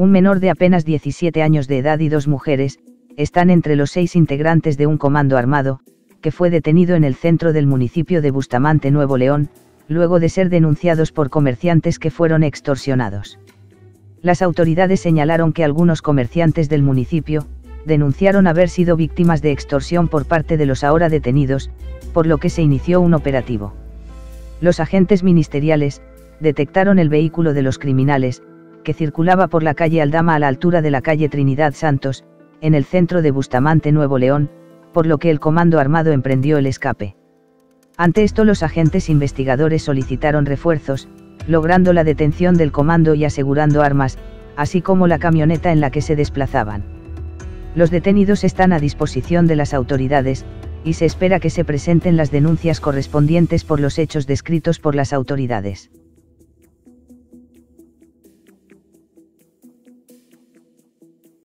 un menor de apenas 17 años de edad y dos mujeres, están entre los seis integrantes de un comando armado, que fue detenido en el centro del municipio de Bustamante, Nuevo León, luego de ser denunciados por comerciantes que fueron extorsionados. Las autoridades señalaron que algunos comerciantes del municipio, denunciaron haber sido víctimas de extorsión por parte de los ahora detenidos, por lo que se inició un operativo. Los agentes ministeriales, detectaron el vehículo de los criminales, que circulaba por la calle Aldama a la altura de la calle Trinidad Santos, en el centro de Bustamante, Nuevo León, por lo que el comando armado emprendió el escape. Ante esto los agentes investigadores solicitaron refuerzos, logrando la detención del comando y asegurando armas, así como la camioneta en la que se desplazaban. Los detenidos están a disposición de las autoridades, y se espera que se presenten las denuncias correspondientes por los hechos descritos por las autoridades.